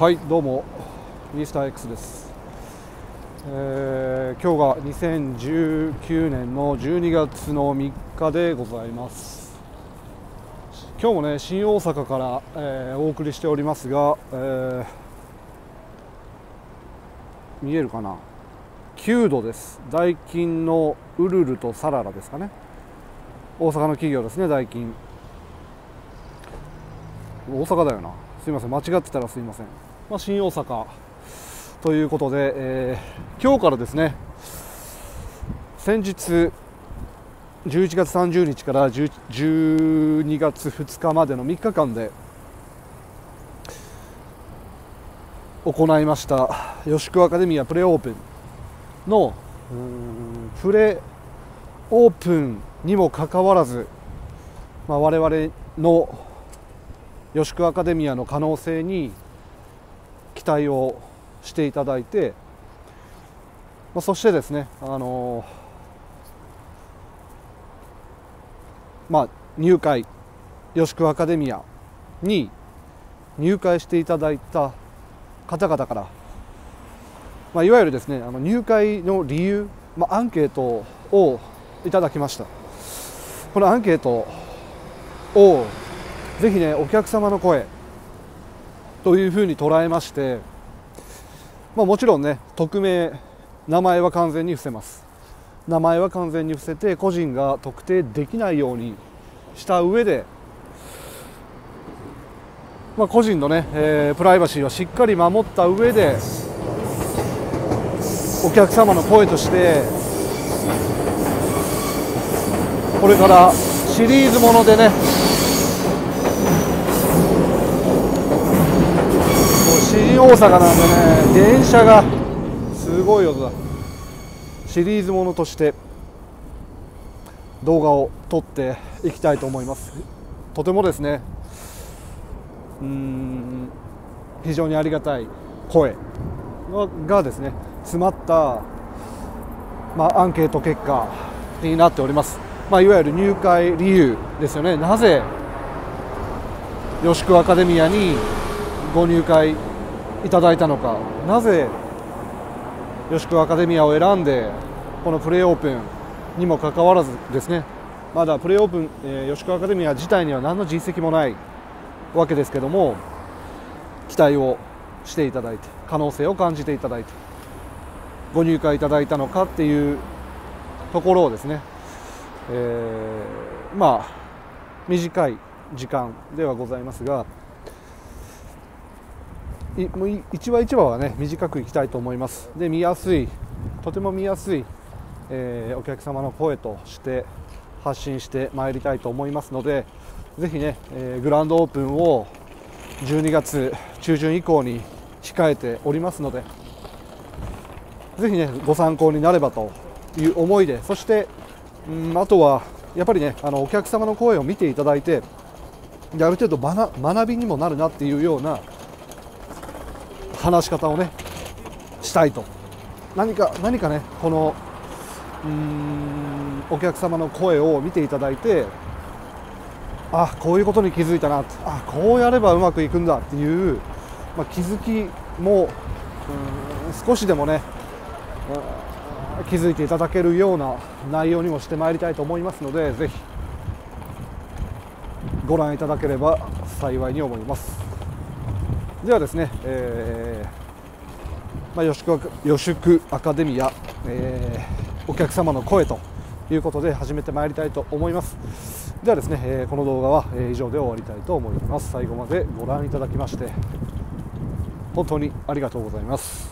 はいどうも。ミスター X です、えー今日が2019年の12月の3日でございます。今日もね新大阪から、えーお送りしておりますが、えー見えるかな？9度です。ダイキンのウルルとサララですかね。大阪の企業ですねダイキン。大阪だよな。すいません。間違ってたらすいません、まあ、新大阪。ということで、えー今日からですね先日11月30日から12月2日までの3日間で行いました吉久アカデミアプレオープンのうんプレオープンにもかかわらず、まあ、我々の吉久アカデミアの可能性に期待をしていただいて、まあ、そしてですね、あのまあ、入会吉久アカデミアに入会していただいた方々から、まあ、いわゆるですねあの入会の理由、まあ、アンケートをいただきました。このアンケートをぜひねお客様の声というふうに捉えまして、まあ、もちろんね匿名名前は完全に伏せます。名前は完全に伏せて個人が特定できないようにした上で、まあ、個人のね、えープライバシーはしっかり守った上でお客様の声としてこれからシリーズものでねもう新大阪なんでね電車がすごい音だ。シリーズものとして動画を撮っていきたいと思います。とてもですね。うん非常にありがたい声ががですね詰まった、まあ、アンケート結果になっております、まあ、いわゆる入会理由ですよね。なぜ吉久アカデミアにご入会いただいたのか。なぜ吉久アカデミアを選んでこのプレーオープンにもかかわらずですね。まだプレーオープン、えー吉久アカデミア自体には何の実績もないわけですけども期待をしていただいて可能性を感じていただいてご入会いただいたのかっていうところをですね、えーまあ短い時間ではございますが一話一話はね短くいきたいと思います。で見やすいとても見やすい、えーお客様の声として発信してまいりたいと思いますのでぜひね、えーグランドオープンを12月中旬以降に控えておりますのでぜひねご参考になればという思いでそしてうんあとはやっぱりねあのお客様の声を見ていただいてである程度学学びにもなるなっていうような話し方をねしたいと。何か何かねこのうんお客様の声を見ていただいてあこういうことに気づいたなあこうやればうまくいくんだっていう、まあ、気づきもう少しでもね気づいていただけるような内容にもしてまいりたいと思いますのでぜひご覧いただければ幸いに思います。ではですね、えーまあ、予祝予祝アカデミア、えーお客様の声ということで始めてまいりたいと思います。ではですね、えーこの動画はえ以上で終わりたいと思います。最後までご覧いただきまして本当にありがとうございます。